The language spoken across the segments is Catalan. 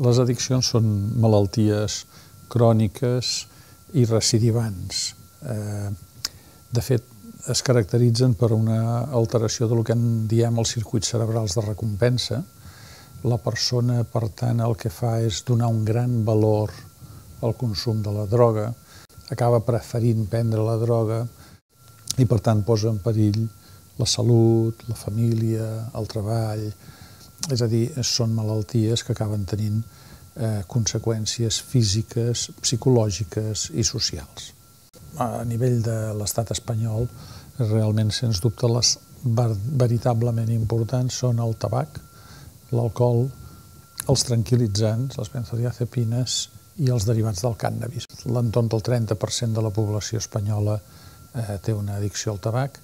Les addiccions són malalties cròniques i recidivants. Eh, de fet, es caracteritzen per una alteració del que en diem els circuits cerebrals de recompensa. La persona, per tant, el que fa és donar un gran valor al consum de la droga, acaba preferint prendre la droga i, per tant, posa en perill la salut, la família, el treball... És a dir, són malalties que acaben tenint eh, conseqüències físiques, psicològiques i socials. A nivell de l'estat espanyol, realment, sens dubte, les veritablement importants són el tabac, l'alcohol, els tranquil·litzants, les benzodiazepines i els derivats del cànnabis. L'entorn del 30% de la població espanyola eh, té una addicció al tabac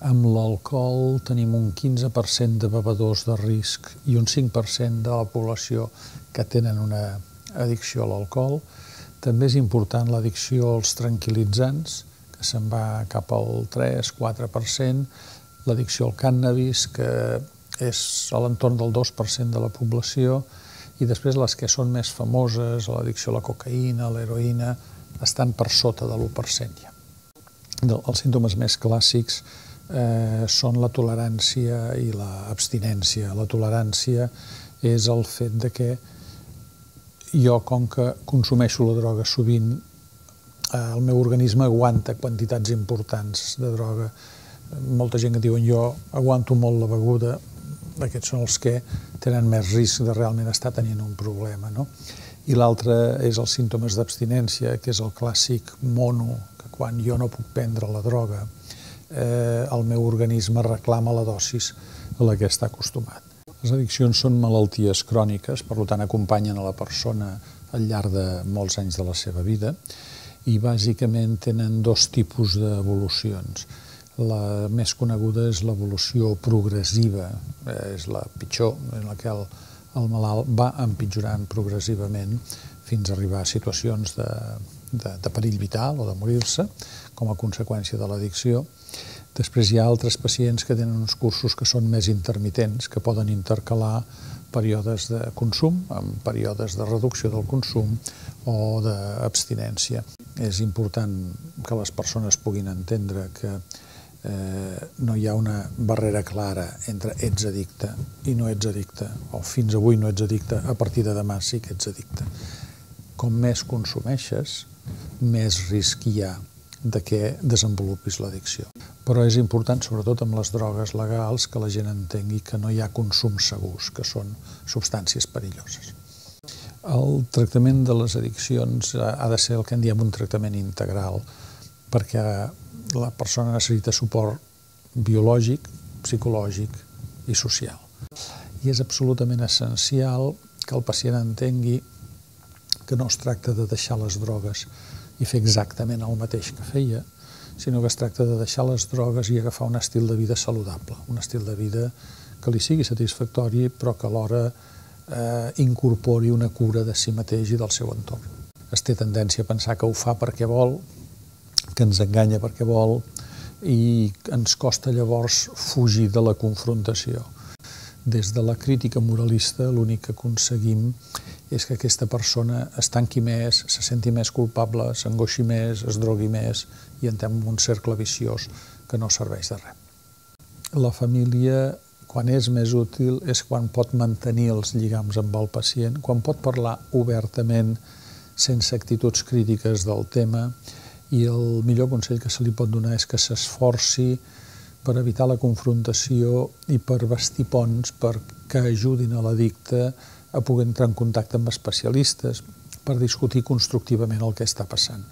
amb l'alcohol tenim un 15% de bevedors de risc i un 5% de la població que tenen una addicció a l'alcohol. També és important l'addicció als tranquil·litzants, que se'n va cap al 3-4%, l'addicció al cànnabis, que és a l'entorn del 2% de la població, i després les que són més famoses, l'addicció a la cocaïna, a l'heroïna, estan per sota de l'1% ja. Els símptomes més clàssics eh, són la tolerància i l'abstinència. La tolerància és el fet de que jo, com que consumeixo la droga sovint, eh, el meu organisme aguanta quantitats importants de droga. Molta gent que diuen jo aguanto molt la beguda, aquests són els que tenen més risc de realment estar tenint un problema. No? I l'altre és els símptomes d'abstinència, que és el clàssic mono, que quan jo no puc prendre la droga, eh, el meu organisme reclama la dosis a la que està acostumat. Les addiccions són malalties cròniques, per tant acompanyen a la persona al llarg de molts anys de la seva vida i bàsicament tenen dos tipus d'evolucions. La més coneguda és l'evolució progressiva, eh, és la pitjor, en la que el, el malalt va empitjorant progressivament fins a arribar a situacions de, de, de perill vital o de morir-se com a conseqüència de l'addicció. Després hi ha altres pacients que tenen uns cursos que són més intermitents, que poden intercalar períodes de consum amb períodes de reducció del consum o d'abstinència. És important que les persones puguin entendre que eh, no hi ha una barrera clara entre ets addicte i no ets addicte, o fins avui no ets addicte, a partir de demà sí que ets addicte. Com més consumeixes, més risc hi ha de que desenvolupis l'addicció. Però és important, sobretot amb les drogues legals, que la gent entengui que no hi ha consums segurs, que són substàncies perilloses. El tractament de les addiccions ha de ser el que en diem un tractament integral, perquè la persona necessita suport biològic, psicològic i social. I és absolutament essencial que el pacient entengui que no es tracta de deixar les drogues i fer exactament el mateix que feia, sinó que es tracta de deixar les drogues i agafar un estil de vida saludable, un estil de vida que li sigui satisfactori, però que alhora eh, incorpori una cura de si mateix i del seu entorn. Es té tendència a pensar que ho fa perquè vol, que ens enganya perquè vol, i ens costa llavors fugir de la confrontació. Des de la crítica moralista l'únic que aconseguim és que aquesta persona es tanqui més, se senti més culpable, s'angoixi més, es drogui més i entrem en un cercle viciós que no serveix de res. La família, quan és més útil, és quan pot mantenir els lligams amb el pacient, quan pot parlar obertament, sense actituds crítiques del tema, i el millor consell que se li pot donar és que s'esforci per evitar la confrontació i per vestir ponts perquè ajudin a l'addicte a poder entrar en contacte amb especialistes per discutir constructivament el que està passant.